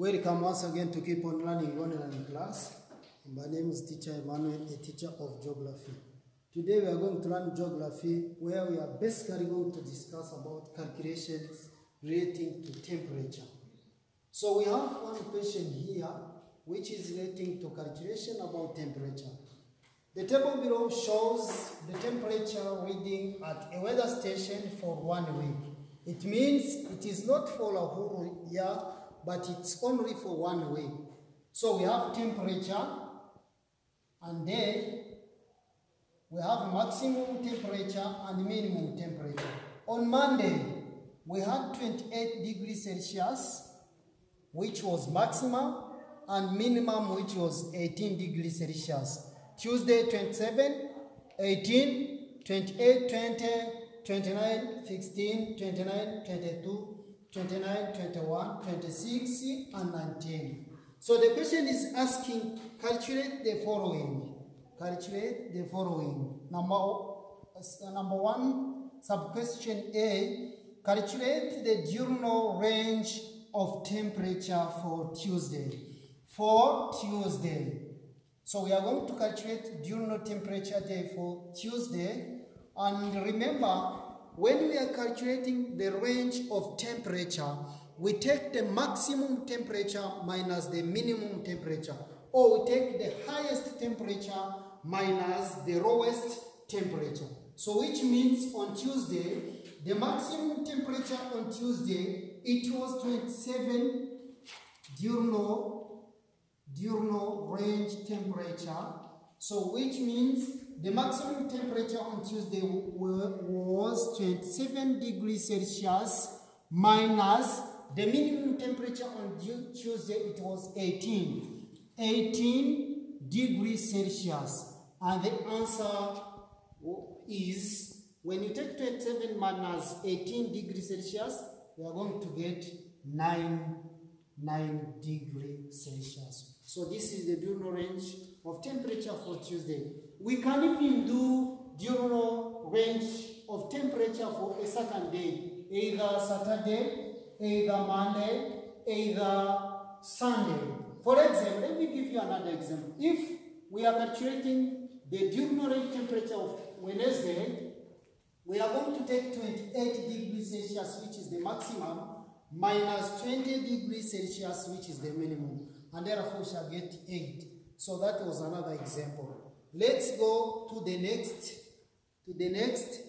Welcome once again to Keep on Learning Online class. My name is Teacher Emmanuel, a teacher of geography. Today we are going to learn geography where we are basically going to discuss about calculations relating to temperature. So we have one question here which is relating to calculation about temperature. The table below shows the temperature reading at a weather station for one week. It means it is not for a whole year, but it's only for one week. So we have temperature, and then we have maximum temperature and minimum temperature. On Monday, we had 28 degrees Celsius, which was maximum, and minimum, which was 18 degrees Celsius. Tuesday, 27, 18, 28, 20, 29, 16, 29, 22, 29, 21, 26, and 19. So the question is asking, calculate the following. Calculate the following. Number, uh, number one, sub-question A, calculate the diurnal range of temperature for Tuesday. For Tuesday. So we are going to calculate diurnal temperature day for Tuesday. And remember, when we are calculating the range of temperature, we take the maximum temperature minus the minimum temperature. Or we take the highest temperature minus the lowest temperature. So which means on Tuesday, the maximum temperature on Tuesday, it was 27 diurnal, diurnal range temperature. So which means the maximum temperature on Tuesday was 27 degrees Celsius minus the minimum temperature on Tuesday it was 18. 18 degrees Celsius. And the answer is when you take 27 minus 18 degrees Celsius, you are going to get 9, 9 degrees Celsius. So this is the diurnal range of temperature for Tuesday. We can even do diurnal range of temperature for a certain day, either Saturday, either Monday, either Sunday. For example, let me give you another example. If we are calculating the diurnal range temperature of Wednesday, we are going to take 28 degrees Celsius, which is the maximum, minus 20 degrees Celsius, which is the minimum. And therefore, shall get 8. So that was another example. Let's go to the next, to the next